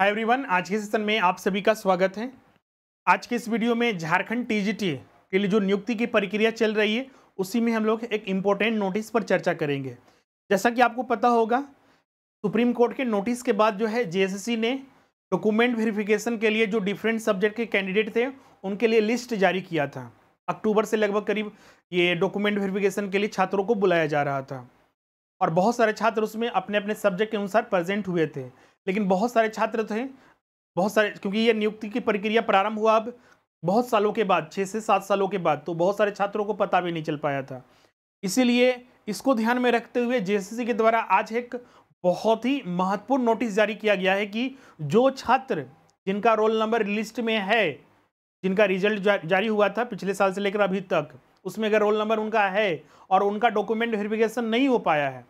Hi everyone आज के session में आप सभी का स्वागत है। आज के इस वीडियो में झारखंड टीजीटी के लिए जो नियुक्ति की प्रक्रिया चल रही है, उसी में हम लोग एक इम्पोर्टेंट नोटिस पर चर्चा करेंगे। जैसा कि आपको पता होगा, सुप्रीम कोर्ट के नोटिस के बाद जो है जेएसएससी ने डॉक्यूमेंट वेरिफिकेशन के लिए जो डिफरेंट सब्जेक्ट के कैंडिडेट थे, उनके लिए लिस्ट जारी किया था। अक्टूबर से लगभग करीब ये डॉक्यूमेंट वेरिफिकेशन के लिए छात्रों को बुलाया जा रहा था। और बहुत सारे छात्र उसमें अपने अपने सब्जेक्ट के अनुसार प्रेजेंट हुए थे। लेकिन बहुत सारे छात्र थे बहुत सारे क्योंकि ये नियुक्ति की प्रक्रिया प्रारंभ हुआ अब बहुत सालों के बाद छः से सात सालों के बाद तो बहुत सारे छात्रों को पता भी नहीं चल पाया था। इसीलिए इसको ध्यान में रखते हुए जेएसएससी के द्वारा आज एक बहुत ही महत्वपूर्ण नोटिस जारी किया गया है कि जो छात्र जिनका रोल नंबर लिस्ट में है जिनका रिज़ल्ट जा, जारी हुआ था पिछले साल से लेकर अभी तक उसमें अगर रोल नंबर उनका है और उनका डॉक्यूमेंट वेरिफिकेशन नहीं हो पाया है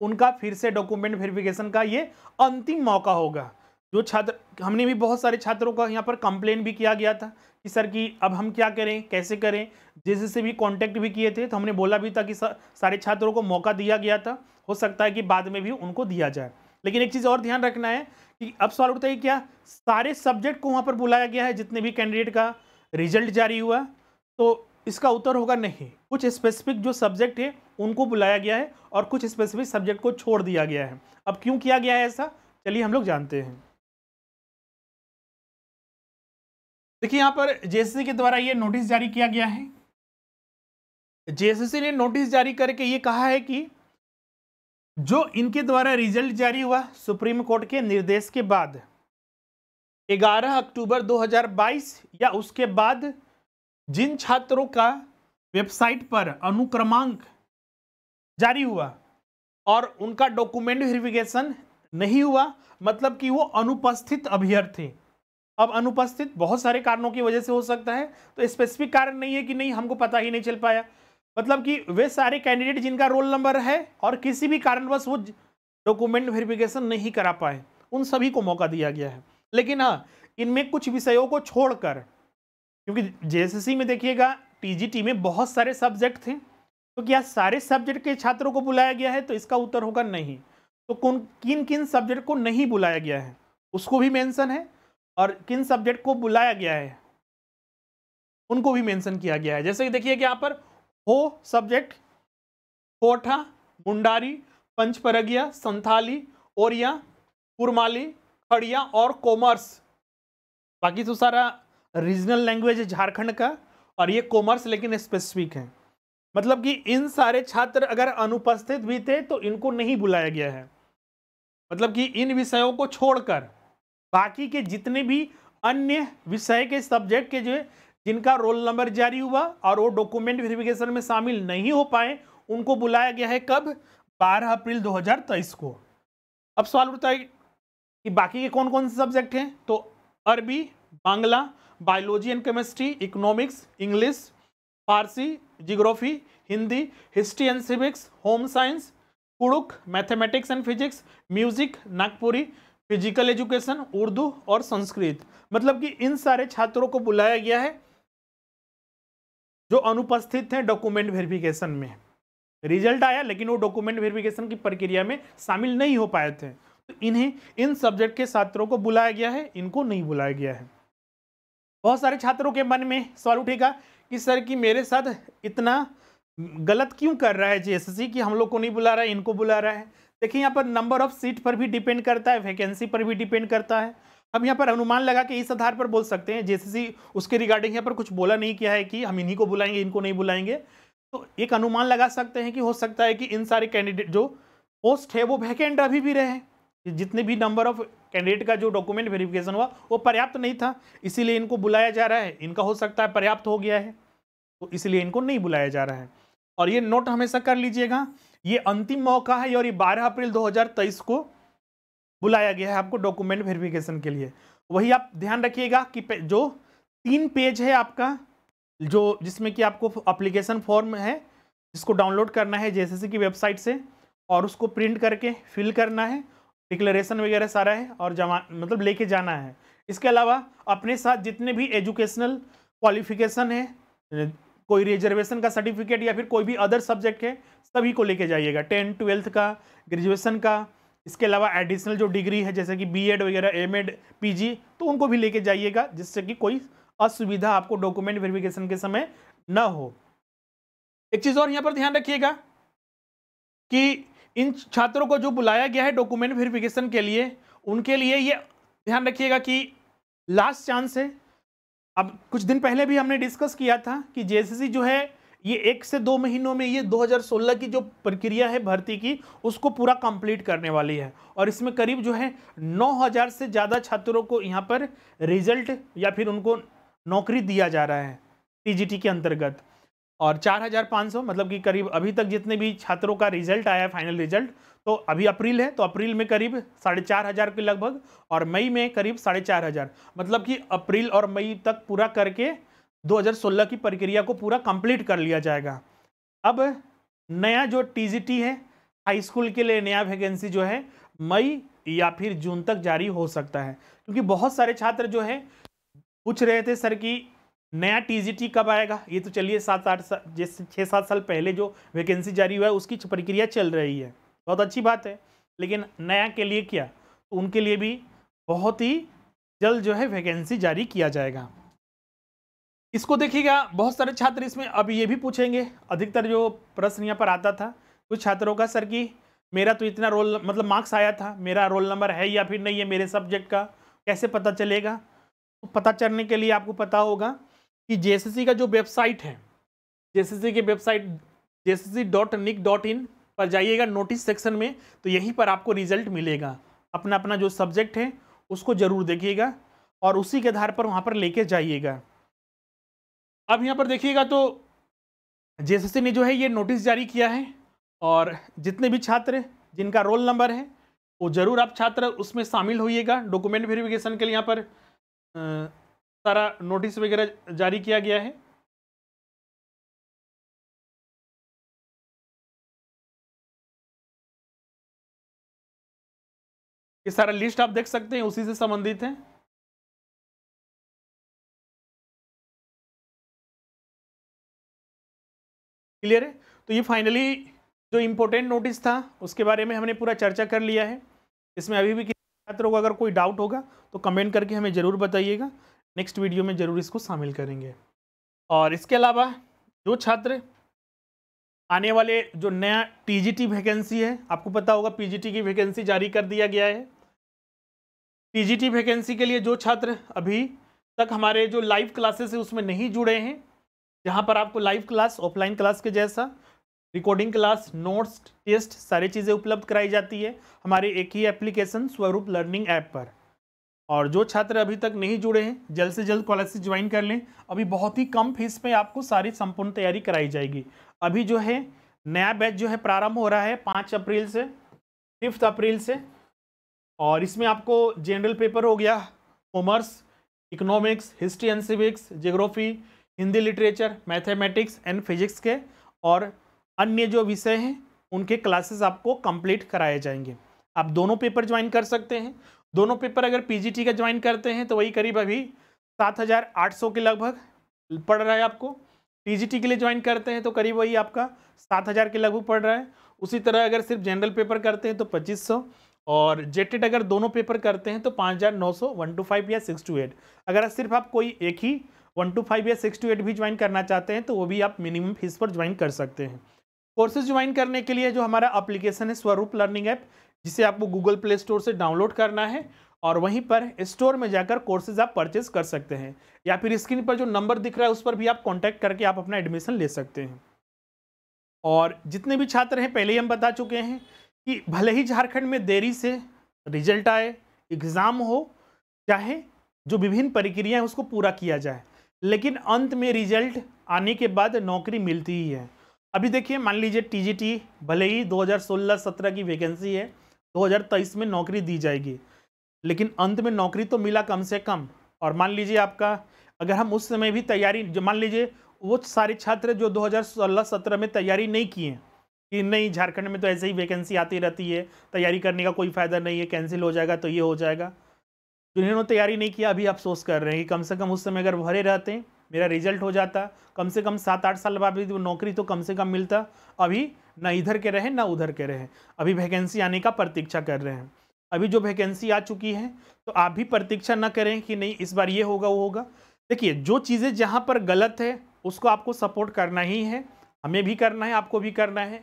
उनका फिर से डॉक्यूमेंट वेरिफिकेशन का ये अंतिम मौका होगा। जो छात्र, हमने भी बहुत सारे छात्रों का यहाँ पर कंप्लेन भी किया गया था कि सर कि अब हम क्या करें, कैसे करें? जैसे से भी कांटेक्ट भी किए थे तो हमने बोला भी था कि सारे छात्रों को मौका दिया गया था। हो सकता है कि बाद में भी उनको दिया जाए। लेकिन एक चीज़ और ध्यान रखना है कि अब सवाल उठता है क्या सारे सब्जेक्ट को वहाँ पर बुलाया गया है, जितने भी कैंडिडेट का रिज़ल्ट जारी हुआ। तो इसका उत्तर होगा नहीं। कुछ स्पेसिफिक जो सब्जेक्ट है उनको बुलाया गया है और कुछ स्पेसिफिक सब्जेक्ट को छोड़ दिया गया है। अब क्यों किया गया है ऐसा? चलिए हम लोग जानते हैं। देखिए, यहाँ पर जेएससी के द्वारा ये नोटिस जारी किया गया है। जेएससी ने नोटिस जारी करके ये कहा है कि जो इनके द्वारा रिज़ल्ट जारी हुआ सुप्रीम कोर्ट के निर्देश के बाद 11 अक्टूबर 2022 या उसके बाद जिन छात्रों का वेबसाइट पर अनुक्रमांक जारी हुआ। और उनका डॉक्यूमेंट वेरिफिकेशन नहीं हुआ मतलब कि वो अनुपस्थित अभ्यर्थी। अब अनुपस्थित बहुत सारे कारणों की वजह से हो सकता है तो स्पेसिफिक कारण नहीं है कि नहीं, हमको पता ही नहीं चल पाया। मतलब कि वे सारे कैंडिडेट जिनका रोल नंबर है और किसी भी कारणवश वो डॉक्यूमेंट वेरिफिकेशन नहीं करा पाए, उन सभी को मौका दिया गया है। लेकिन हाँ इनमें कुछ विषयों को छोड़कर, क्योंकि जेएसएससी में देखिएगा टीजीटी में बहुत सारे सब्जेक्ट थे। तो क्या सारे सब्जेक्ट के छात्रों को बुलाया गया है? तो इसका उत्तर होगा नहीं। तो कौन, किन किन सब्जेक्ट को नहीं बुलाया गया है? उसको भी मेंशन है और किन सब्जेक्ट को बुलाया गया है? उनको भी मेंशन किया गया है। जैसे कि देखिए कि यहाँ पर, हो सब्जेक्ट कोठा, मुंडारी, पंचपरगिया, संथाली, ओरिया कुरमाली खड़िया और कॉमर्स। बाकी तो सारा रीजनल लैंग्वेज है झारखंड का और ये कॉमर्स लेकिन स्पेसिफिक है। मतलब कि इन सारे छात्र अगर अनुपस्थित भी थे तो इनको नहीं बुलाया गया है। मतलब कि इन विषयों को छोड़कर, बाकी के जितने भी अन्य विषय के सब्जेक्ट के जो जिनका रोल नंबर जारी हुआ और वो डॉक्यूमेंट वेरिफिकेशन में शामिल नहीं हो पाए, उनको बुलाया गया है कब? 12 अप्रैल 2023 को। अब सवाल उठता है कि बाकी के कौन कौन से सब्जेक्ट हैं? तो अरबी, Bangla biology and chemistry economics English Farsi geography Hindi, history and civics home science Kurukh mathematics and physics music Nagpuri physical education Urdu और संस्कृत। मतलब कि इन सारे छात्रों को बुलाया गया है, जो अनुपस्थित हैं डॉक्यूमेंट वेरिफिकेशन में। रिज़ल्ट आया, लेकिन वो डॉक्यूमेंट वेरिफिकेशन की प्रक्रिया में शामिल नहीं हो पाए थे। तो इन्हें, इन सब्जेक्ट के छात्रों को बुलाया गया है, इनको नहीं बुलाया गया है। बहुत सारे छात्रों के मन में सवाल उठेगा कि सर कि मेरे साथ इतना गलत क्यों कर रहा है जेएसएससी कि हम लोग को नहीं बुला रहा है, इनको बुला रहा है? देखिए, यहाँ पर नंबर ऑफ़ सीट पर भी डिपेंड करता है वैकेंसी पर भी डिपेंड करता है। हम यहाँ पर अनुमान लगा के इस आधार पर बोल सकते हैं जेएसएससी उसके रिगार्डिंग यहाँ पर कुछ बोला नहीं किया है कि हम इन्हीं को बुलाएँगे, इनको नहीं बुलाएँगे। तो एक अनुमान लगा सकते हैं कि हो सकता है कि इन सारे कैंडिडेट जो पोस्ट है, वो वैकेंट अभी भी रहे। जितने भी नंबर ऑफ़ कैंडिडेट का जो डॉक्यूमेंट वेरिफिकेशन हुआ, वो पर्याप्त नहीं था, इसीलिए इनको बुलाया जा रहा है। इनका हो सकता है पर्याप्त हो गया है तो इसलिए इनको नहीं बुलाया जा रहा है। और ये नोट हमेशा कर लीजिएगा, ये अंतिम मौका है और ये 12 अप्रैल 2023 को बुलाया गया है आपको डॉक्यूमेंट वेरिफिकेशन के लिए। वही आप ध्यान रखिएगा कि जो तीन पेज है आपका, जो जिसमें कि आपको अप्लीकेशन फॉर्म है जिसको डाउनलोड करना है जेएसएससी की वेबसाइट से और उसको प्रिंट करके फिल करना है डिक्लेरेशन वगैरह सारा है और जमा मतलब लेके जाना है। इसके अलावा अपने साथ जितने भी एजुकेशनल क्वालिफिकेशन है, कोई रिजर्वेशन का सर्टिफिकेट या फिर कोई भी अदर सब्जेक्ट है, सभी को लेके जाइएगा। टेंथ, ट्वेल्थ का, ग्रेजुएशन का, इसके अलावा एडिशनल जो डिग्री है, जैसे कि बीएड वगैरह एमएड पीजी तो उनको भी लेके जाइएगा, जिससे कि कोई असुविधा आपको डॉक्यूमेंट वेरिफिकेशन के समय न हो। एक चीज़ और यहाँ पर ध्यान रखिएगा कि इन छात्रों को जो बुलाया गया है डॉक्यूमेंट वेरिफिकेशन के लिए, उनके लिए ये ध्यान रखिएगा कि लास्ट चांस है। अब कुछ दिन पहले भी हमने डिस्कस किया था कि जेएसएससी जो है, ये एक से दो महीनों में ये 2016 की जो प्रक्रिया है भर्ती की, उसको पूरा कंप्लीट करने वाली है। और इसमें करीब जो है 9000 से ज़्यादा छात्रों को यहाँ पर रिज़ल्ट या फिर उनको नौकरी दिया जा रहा है टीजीटी के अंतर्गत। और 4500 मतलब कि करीब अभी तक जितने भी छात्रों का रिज़ल्ट आया है फाइनल रिज़ल्ट तो अभी अप्रैल है तो अप्रैल में करीब साढ़े चार हज़ार के लगभग और मई में करीब साढ़े चार हज़ार। मतलब कि अप्रैल और मई तक पूरा करके 2016 की प्रक्रिया को पूरा कंप्लीट कर लिया जाएगा। अब नया जो टीजीटी है हाई स्कूल के लिए नया वैकेंसी जो है, मई या फिर जून तक जारी हो सकता है। क्योंकि बहुत सारे छात्र जो है, पूछ रहे थे सर कि नया टीजीटी कब आएगा? ये तो चलिए सात, आठ जैसे छः सात साल पहले जो वैकेंसी जारी हुआ है, उसकी प्रक्रिया चल रही है। बहुत अच्छी बात है। लेकिन नया के लिए क्या? तो उनके लिए भी बहुत ही जल्द जो है वैकेंसी जारी किया जाएगा। इसको देखिएगा, बहुत सारे छात्र इसमें अब ये भी पूछेंगे। अधिकतर जो प्रश्न यहाँ पर आता था कुछ छात्रों का सर कि, मेरा तो इतना रोल मतलब मार्क्स आया था, मेरा रोल नंबर है या फिर नहीं है मेरे सब्जेक्ट का, कैसे पता चलेगा? तो पता चलने के लिए आपको पता होगा कि जेएसएससी का जो वेबसाइट है जेएसएससी के website JSSC dot nic dot in पर जाइएगा नोटिस सेक्शन में तो यहीं पर आपको रिज़ल्ट मिलेगा। अपना अपना जो सब्जेक्ट है, उसको ज़रूर देखिएगा और उसी के आधार पर वहाँ पर लेके जाइएगा। अब यहाँ पर देखिएगा तो जेएसएससी ने जो है ये नोटिस जारी किया है और जितने भी छात्र जिनका रोल नंबर है, वो ज़रूर आप छात्र उसमें शामिल होइएगा। डॉक्यूमेंट वेरिफिकेशन के लिए यहाँ पर सारा नोटिस वगैरह जारी किया गया है। ये सारा लिस्ट आप देख सकते हैं, उसी से संबंधित है। क्लियर है? तो ये फाइनली जो इम्पोर्टेंट नोटिस था, उसके बारे में हमने पूरा चर्चा कर लिया है। इसमें अभी भी छात्रों को अगर कोई डाउट होगा तो कमेंट करके हमें ज़रूर बताइएगा। नेक्स्ट वीडियो में ज़रूर इसको शामिल करेंगे। और इसके अलावा जो छात्र आने वाले जो नया टीजीटी वैकेंसी है, आपको पता होगा पीजीटी की वैकेंसी जारी कर दिया गया है। टीजीटी वैकेंसी के लिए जो छात्र अभी तक हमारे जो लाइव क्लासेस है, उसमें नहीं जुड़े हैं, जहाँ पर आपको लाइव क्लास ऑफलाइन क्लास के जैसा रिकॉर्डिंग क्लास नोट्स टेस्ट सारी चीज़ें उपलब्ध कराई जाती है। हमारे एक ही एप्लीकेशन स्वरूप लर्निंग ऐप पर। और जो छात्र अभी तक नहीं जुड़े हैं, जल्द से जल्द कॉलेज से ज्वाइन कर लें। अभी बहुत ही कम फ़ीस में आपको सारी संपूर्ण तैयारी कराई जाएगी। अभी जो है, नया बैच जो है प्रारंभ हो रहा है पाँच अप्रैल से फिफ्थ अप्रैल से। और इसमें आपको जनरल पेपर हो गया commerce economics history and civics geography Hindi literature mathematics and physics के और अन्य जो विषय हैं, उनके क्लासेस आपको कंप्लीट कराए जाएँगे। आप दोनों पेपर ज्वाइन कर सकते हैं। दोनों पेपर अगर पीजीटी का ज्वाइन करते हैं तो वही करीब अभी सात हज़ार आठ सौ के लगभग पड़ रहा है आपको। टीजीटी के लिए ज्वाइन करते हैं तो करीब वही आपका सात हज़ार के लगभग पड़ रहा है। उसी तरह अगर सिर्फ़ जनरल पेपर करते हैं तो पच्चीस सौ। और जेटेड अगर दोनों पेपर करते हैं तो पाँच हज़ार नौ सौ वन टू फाइव या सिक्स टू एट अगर सिर्फ़ आप कोई एक ही वन टू फाइव या सिक्स टू एट भी ज्वाइन करना चाहते हैं तो वो भी आप मिनिमम फ़ीस पर ज्वाइन कर सकते हैं। कोर्सेज ज्वाइन करने के लिए जो हमारा अप्लीकेशन है स्वरूप लर्निंग ऐप जिसे आपको गूगल प्ले स्टोर से डाउनलोड करना है और वहीं पर स्टोर में जाकर कोर्सेज आप परचेज कर सकते हैं। या फिर स्क्रीन पर जो नंबर दिख रहा है, उस पर भी आप कॉन्टैक्ट करके आप अपना एडमिशन ले सकते हैं। और जितने भी छात्र हैं, पहले ही हम बता चुके हैं कि भले ही झारखंड में देरी से रिज़ल्ट आए एग्ज़ाम हो, चाहे जो विभिन्न प्रक्रियाएँ उसको पूरा किया जाए, लेकिन अंत में रिज़ल्ट आने के बाद नौकरी मिलती ही है। अभी देखिए, मान लीजिए टीजीटी भले ही 2016-17 की वैकेंसी है 2023 में नौकरी दी जाएगी। लेकिन अंत में नौकरी तो मिला कम से कम। और मान लीजिए आपका, अगर हम उस समय भी तैयारी, जो मान लीजिए, वो सारे छात्र जो 2016-17 में तैयारी नहीं किए, कि नहीं, झारखंड में तो ऐसे ही वैकेंसी आती रहती है, तैयारी करने का कोई फ़ायदा नहीं है कैंसिल हो जाएगा तो ये हो जाएगा। जिन्होंने तैयारी नहीं किया, अभी अफसोस कर रहे हैं कि कम से कम उस समय अगर भरे रहते मेरा रिज़ल्ट हो जाता। कम से कम सात आठ साल बाद भी वो नौकरी तो कम से कम मिलता। अभी ना इधर के रहे, ना उधर के रहे। अभी वैकेंसी आने का प्रतीक्षा कर रहे हैं। अभी जो वैकेंसी आ चुकी है तो आप भी प्रतीक्षा ना करें कि नहीं, इस बार ये होगा, वो होगा। देखिए, जो चीज़ें जहाँ पर गलत है, उसको आपको सपोर्ट करना ही है। हमें भी करना है, आपको भी करना है।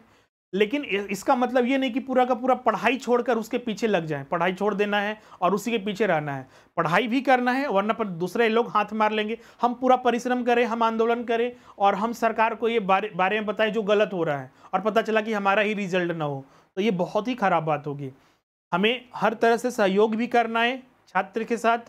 लेकिन इसका मतलब ये नहीं कि पूरा का पूरा पढ़ाई छोड़कर उसके पीछे लग जाए। पढ़ाई छोड़ देना है और उसी के पीछे रहना है। पढ़ाई भी करना है, वरना पर दूसरे लोग हाथ मार लेंगे। हम पूरा परिश्रम करें, हम आंदोलन करें और हम सरकार को ये बारे बारे में बताएँ जो गलत हो रहा है और पता चला कि हमारा ही रिज़ल्ट ना हो तो ये बहुत ही ख़राब बात होगी। हमें हर तरह से सहयोग भी करना है छात्र के साथ,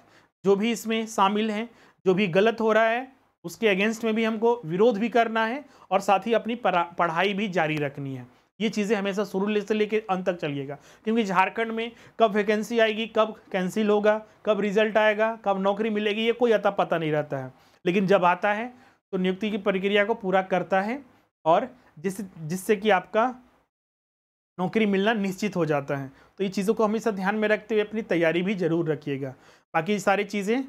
जो भी इसमें शामिल हैं, जो भी गलत हो रहा है, उसके अगेंस्ट में भी हमको विरोध भी करना है और साथ ही अपनी पढ़ाई भी जारी रखनी है। ये चीज़ें हमेशा शुरू से लेकर अंत तक चलिएगा। क्योंकि झारखंड में कब वैकेंसी आएगी, कब कैंसिल होगा, कब रिज़ल्ट आएगा, कब नौकरी मिलेगी, ये कोई अता पता नहीं रहता है। लेकिन जब आता है तो नियुक्ति की प्रक्रिया को पूरा करता है और जिस, जिससे कि आपका नौकरी मिलना निश्चित हो जाता है। तो ये चीज़ों को हमेशा ध्यान में रखते हुए अपनी तैयारी भी ज़रूर रखिएगा। बाकी सारी चीज़ें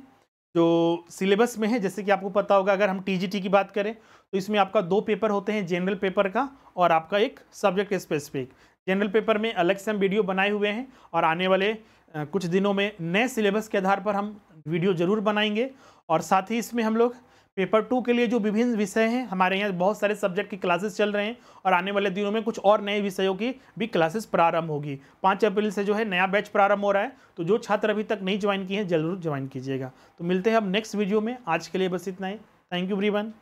जो सिलेबस में है, जैसे कि आपको पता होगा, अगर हम टीजीटी की बात करें तो इसमें आपका दो पेपर होते हैं जनरल पेपर का और आपका एक सब्जेक्ट स्पेसिफिक जनरल पेपर में अलग से हम वीडियो बनाए हुए हैं और आने वाले कुछ दिनों में नए सिलेबस के आधार पर हम वीडियो ज़रूर बनाएँगे और साथ ही इसमें हम लोग पेपर टू के लिए जो विभिन्न विषय हैं, हमारे यहाँ बहुत सारे सब्जेक्ट की क्लासेस चल रहे हैं और आने वाले दिनों में कुछ और नए विषयों की भी क्लासेस प्रारंभ होगी। पाँच अप्रैल से जो है नया बैच प्रारंभ हो रहा है तो जो छात्र अभी तक नहीं ज्वाइन किए हैं, ज़रूर ज्वाइन कीजिएगा। तो मिलते हैं अब नेक्स्ट वीडियो में, आज के लिए बस इतना ही। Thank you everyone